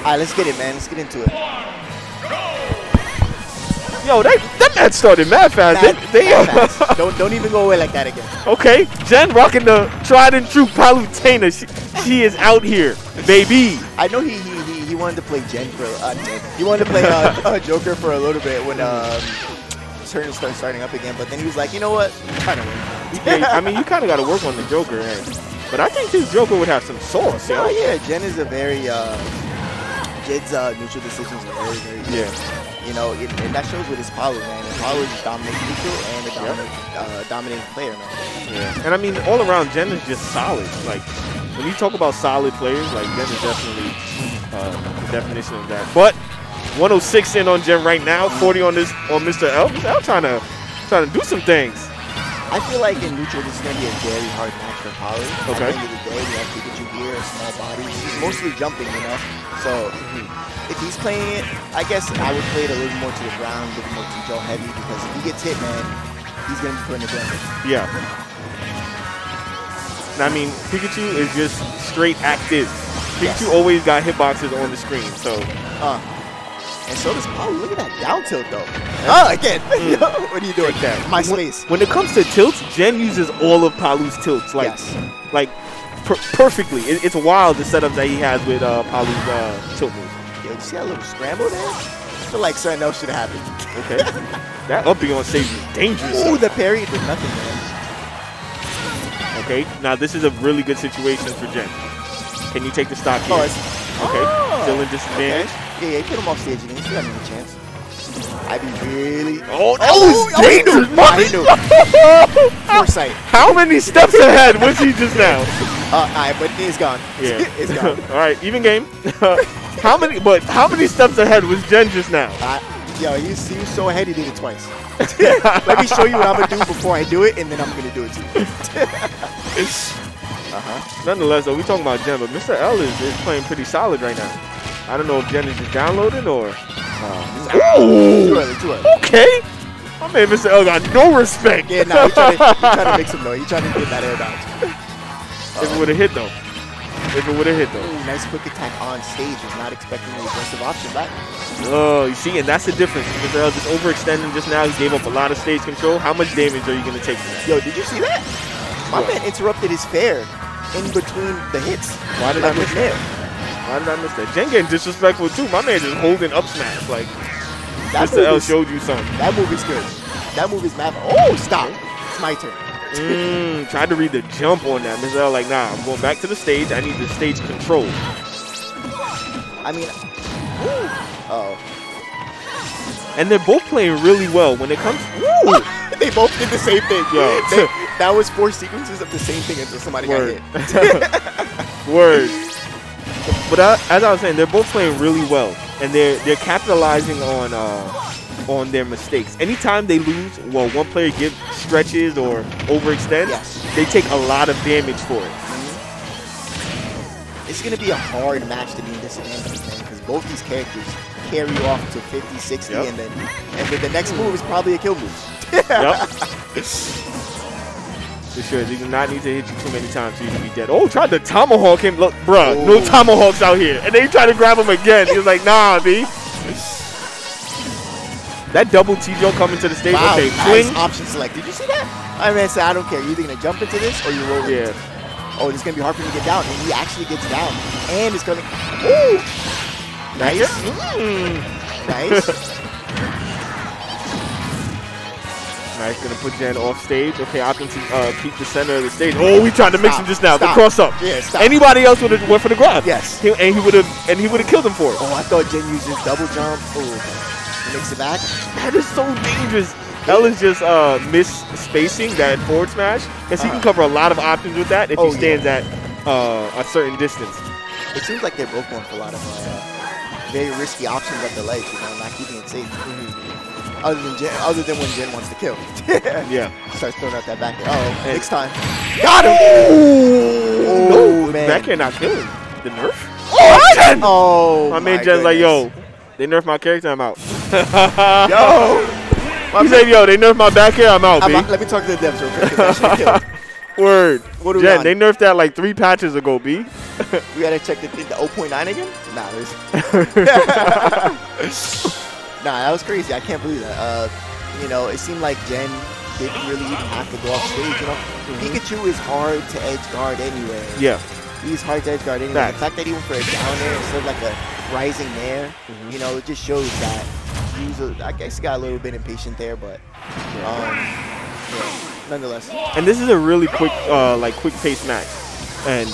All right, let's get it, man. Let's get into it. Yo, they, that match started mad fast. Mad- they, they, mad fast. don't don't even go away like that again. okay, Gen rocking the tried and true Palutena. She, she is out here, baby. I know he he, he, he wanted to play Gen for uh, He wanted to play uh, uh, Joker for a little bit when um, Turner started starting up again, but then he was like, you know what, I'm trying to win. Yeah, I mean, you kind of got to work on the Joker, and, but I think this Joker would have some sauce, yo. Oh yeah, Gen is a very uh, Gen's uh, neutral decisions are very very good. Yeah. You know, it, and that shows with his power, man. His power is dominating neutral and a dominant, uh, dominating player, man. Yeah. And I mean, all around, Gen is just solid. Like, when you talk about solid players, like, Gen is definitely uh, the definition of that. But 106 in on Gen right now, 40 on this on Mr. L. Mr. L trying to trying to do some things. I feel like in neutral, this is going to be a very hard match for Polly. Okay. At the end of the day, we have Pikachu here, a small body. He's mostly jumping, you know? So if he's playing it, I guess I would play it a little more to the ground, a little more control heavy, because if he gets hit, man, he's going to be putting it down. Yeah. I mean, Pikachu is just straight active. Pikachu Yes. always got hitboxes on the screen, so Uh, and so does Poly. Look at that down tilt, though. Oh, again. what are you doing? That. My When- space. When it comes to tilts, Gen uses all of Palu's tilts, like yes. like per perfectly. It, it's wild the setups that he has with uh, Palu's uh, tilt move. Yo, you see that little scramble there? I feel like something else should have happened. Okay, that up on stage is dangerous. Ooh, the parry did nothing, man. Okay, now this is a really good situation for Gen. Can you take the stock here? Oh, okay, Oh, still in okay. Yeah, yeah, put him off stage again. Still got a chance. I'd be really. Oh, that Oh, was oh, dangerous, I Marty. Foresight. How many steps ahead was he just now? Uh, alright, but it's gone. Yeah. it's gone. All right, even game. how many? But how many steps ahead was Gen just now? Uh, yo, he's, he was so ahead he did it twice. Let me show you what I'm gonna do before I do it, and then I'm gonna do it too. uh huh. Nonetheless, though, we talking about Gen, but Mr. L is, is playing pretty solid right now. I don't know if Gen is just downloading or. Too early, too early. Okay. My man, Mr. L got no respect. Yeah, no, he trying to, he trying to make some noise. He trying to get that air down. If it would have hit though. If it would have hit though. Ooh, nice quick attack on stage. Was not expecting the aggressive option back. Oh, you see, and that's the difference. Mr. L uh, just overextending just now. He gave up a lot of stage control. How much damage are you going to take from that? Yo, did you see that? My What? man interrupted his fair in between the hits. Why did like I miss that? Why did I miss that? Gen getting disrespectful too. My man just holding up smash. Like, That Mr. L showed you something. That move is good. That move is mad. Oh, stop. It's my turn. Mm, tried to read the jump on that. Mr. L like, nah, I'm going back to the stage. I need the stage control. I mean, oh. And they're both playing really well when it comes. Woo! they both did the same thing. Yo. They- that was four sequences of the same thing until somebody Word. got hit. Word. But I, as I was saying, they're both playing really well, and they're they're capitalizing on uh, on their mistakes. Anytime they lose, well, one player gives stretches or overextends, Yes. they take a lot of damage for it. It's going to be a hard match to be in disadvantage, man, because both these characters carry you off to 50, 60, Yep. and then and then the next move is probably a kill move. Yep. For sure, they do not need to hit you too many times for you to be dead. Oh, tried to tomahawk him. Look, bruh, no Oh. tomahawks out here. And then they try to grab him again. He was like, nah, B. That double T-Joe coming to the stage. Wow, okay, nice fling. option select. Did you see that? My man said, I don't care. You're either going to jump into this or you roll Yeah. it. Oh, going to be hard for him to get down. And he actually gets down. And it's going to... Ooh! Nice. Mm. Nice. Nice, gonna put Gen off stage. Okay, opting to uh, keep the center of the stage. Oh, we tried to mix Stop, him just now. stop. The cross up. Yeah, stop. Anybody else would have went for the grab. Yes. He- and he would have and he would have killed him for it. Oh, I thought Gen used his double jump. Oh. He makes it back. That is so dangerous. L is just uh, miss spacing that forward smash, because he can Uh-huh. cover a lot of options with that if Oh, he stands at uh, a certain distance. It seems like they're both going for a lot of uh, very risky options at the ledge, you know, not keeping it safe. Other than Gen, other than when Gen wants to kill. Yeah. Starts throwing out that back. Oh, And- next time. Got him! Oh, Oh, man. Back air not killing. The nerf? Oh, Gen! Oh, my man Gen's like, yo, they nerfed my character, I'm out. Yo! My He said, yo, they nerfed my back air, I'm out, I'm B. let me talk to the devs real quick. 'cause that shit killed. Word. What are Gen, on? they nerfed that like three patches ago, B. We gotta check the, the 0.9 again? Nah, nah, that was crazy. I can't believe that. Uh, you know, it seemed like Gen didn't really even have to go off stage. You know, Pikachu is hard to edge guard anyway. yeah. He's hard to edge guard anyway. The fact that he went for a down air instead of like a rising there, Mm-hmm. you know, it just shows that he was. A, I guess he got a little bit impatient there, but um, yeah, nonetheless. And this is a really quick, uh, like quick pace match, and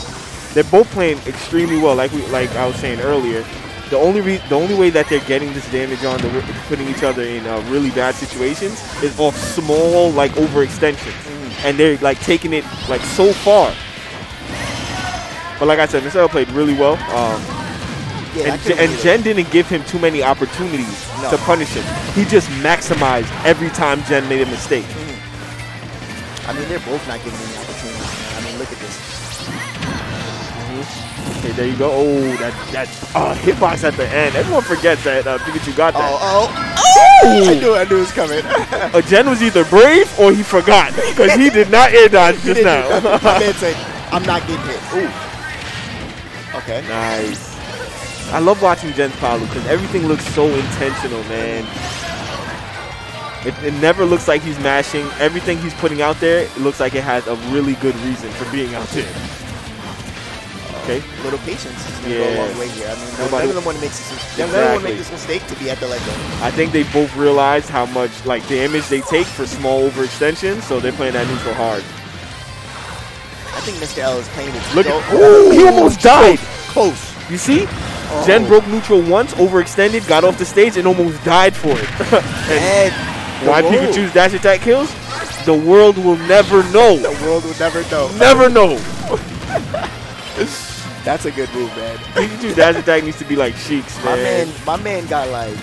they're both playing extremely well. Like we, like I was saying earlier, the only re- the only way that they're getting this damage on, the, putting each other in uh, really bad situations, is off small like overextensions, and they're like taking it like so far. But like I said, Mr. Played really well. Um, Yeah, and, and Gen didn't give him too many opportunities No. to punish him. He just maximized every time Gen made a mistake. I mean, they're both not giving any opportunities. I mean, look at this. Okay, there you go. Oh, that that uh, hitbox at the end. Everyone forgets that uh, Pikachu got that. Oh, oh, oh! I knew, I knew it was coming. Uh, Gen was either brave or he forgot because he did not air dodge just didn't do nothing. Now. "I'm not getting hit." Ooh. Okay. nice. I love watching Gen's Palu because everything looks so intentional, man. It, it never looks like he's mashing. Everything he's putting out there, it looks like it has a really good reason for being out there. Okay. A little patience is gonna go a long way here. I mean, Nobody- them want to make this. None of them want to Exactly. make this mistake to be at the leg. I think they both realize how much like damage they take for small overextensions, so they're playing that neutral hard. I think Mr. L is playing it. Look at Ooh, he almost died. Close. You see? Oh. Gen broke neutral once, overextended, got off the stage, and almost died for it. and And why Pikachu's dash attack kills? The world will never know. The world will never know. Never know. That's a good move, man. Pikachu's dash attack needs to be like Sheik's, My man. man, my man got like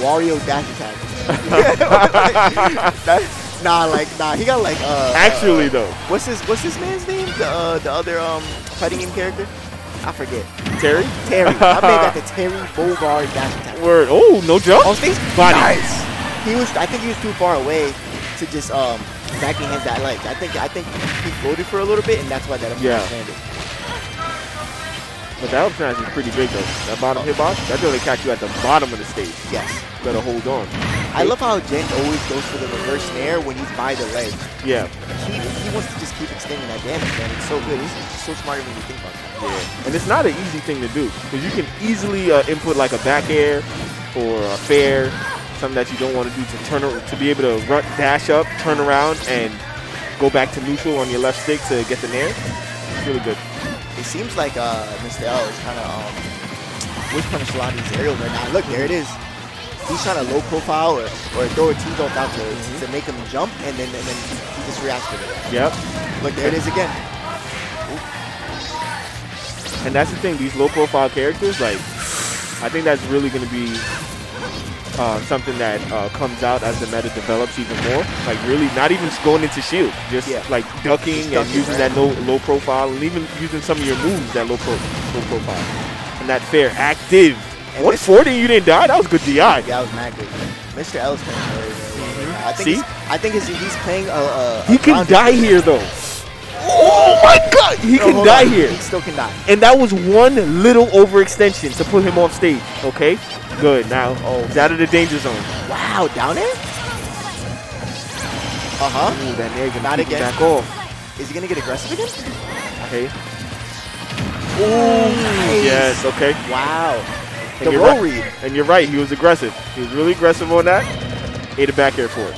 Wario dash attack. That- nah, like nah, he got like uh. Actually, uh, though, what's his what's his man's name? The uh, the other um fighting game character. I forget. Terry. Terry. I made that the Terry Bogard dash attack. Word. Oh, no jump. On stage, Body. nice. He was. I think he was too far away to just um backing his that leg. I think I think he floated for a little bit, and that's why that Yeah. landed. But that up smash is pretty big, though. That bottom hitbox, that's to catch you at the bottom of the stage. Yes. You better hold on. I love how Gen always goes for the reverse snare when he's by the ledge. Yeah. He, he wants to just keep extending that damage, man. It's so good. He's so smart when you think about it. Yeah. And it's not an easy thing to do because you can easily uh, input like a back air or a fair, something that you don't want to do to turn to be able to run, dash up, turn around, and go back to neutral on your left stick to get the nair. It's really good. It seems like uh, Mr. L is kind of um, which punish a lot of these aerials right now. Look, there it is. He's trying to low profile or, or throw a T-Dog out to, to make him jump, and then and then he just reacts to it. Yep. Look, there it is again. And that's the thing, these low profile characters, like, I think that's really going to be uh, something that uh, comes out as the meta develops even more. Like, really, not even going into shield, just Yeah. like ducking Just and using that low, low profile, and even using some of your moves that low, pro- low profile. And that fair active. And 140, you didn't die? That was good DI. Yeah, that was mad good. Mr. L is playing very, very well. I think See? he's, I think he's, he's playing a, a He a can die here, though. Oh my god! He No, can die on. here. He still can die. And that was one little overextension to put him off stage. Okay? Good. Now, Oh. he's out of the danger zone. Wow, down there? Uh-huh. Ooh, that nair gonna Not again. back off. Is he gonna get aggressive again? Okay. Ooh, nice. Yes, okay. Wow. And The you're roll right. read. And you're right, he was aggressive. He was really aggressive on that. Ate a back air for it.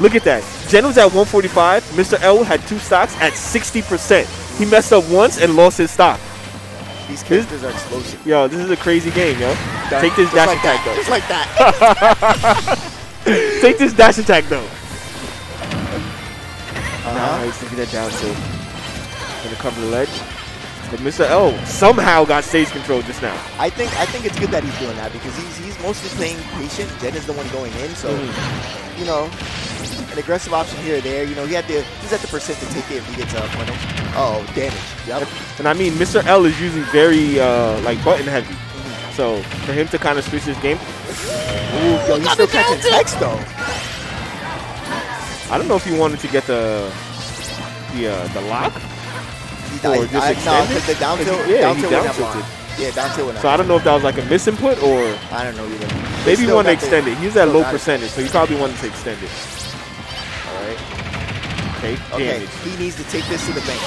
Look at that. Gen was at 145. Mr. L had two stocks at 60%. He messed up once and lost his stock. These characters are explosive. Yo, this is a crazy game, yo. Take this Just dash like attack, that. though. Just like that. Take this dash attack, though. Uh-huh. Nice. Look at that down tilt. Gonna cover the ledge. But Mr. L somehow got stage control just now. I think I think it's good that he's doing that because he's he's mostly playing patient. Gen is the one going in, so Mhm. you know, an aggressive option here or there. You know, he had to he's at the percent to take it if he gets uh, punished. Oh, damage. Yep. And I mean, Mr. L is using very uh, like button heavy. So for him to kind of switch his game, Ooh, yo, he's still catching text though. I don't know if he wanted to get the the uh, the lock. He Or just I, no, extended? the down tilt, Yeah, down he tilt down went tilted. Yeah, down tilt. So I don't know if that was like a misinput or I don't know either. Maybe he wanted to extend it. He's at low got it. percentage, so he probably wanted to extend it. Right. Okay, damage. he needs to take this to the bank.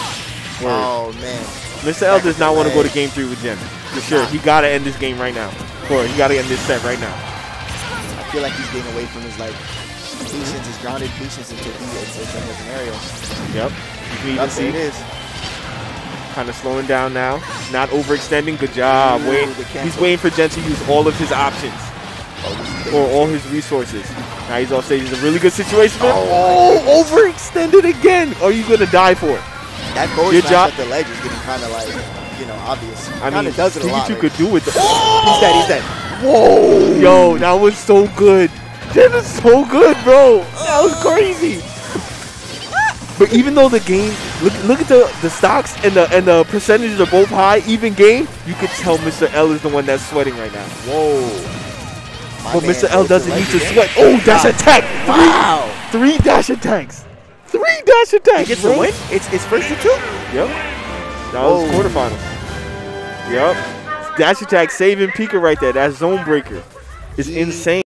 Word. Oh man, Mr. L does not want to go to game three with Gen. For sure. He got to end this game right now. Or he got to end this set right now. I feel like he's getting away from his like mm-hmm. patience, his grounded patience until he Gen hits an aerial. Yep. You can even That's see it is. kind of slowing down now. Not overextending. Good job. Ooh, Wait. He's waiting for Gen to use all of his options Oh, or all his resources. Now he's off stage. It's a really good situation him. Oh, oh, overextended again. Are you going to die for it? That forward Good job. at the ledge is getting kind of like, you know, obvious. I kind mean, does it a lot. Right? could do it. He's dead. He's dead. Whoa, yo, that was so good. That was so good, bro. That was crazy. But even though the game, look, look at the the stocks and the and the percentages are both high, even game, you could tell Mr. L is the one that's sweating right now. Whoa. My But Mr. L doesn't need to sweat. Oh, dash attack. Wow. Three dash attacks. Three dash attacks. He gets bro. the win. It's it's first to two. Yep. That was Whoa. quarterfinals. Yep. Dash attack saving Pika right there. That zone breaker is insane.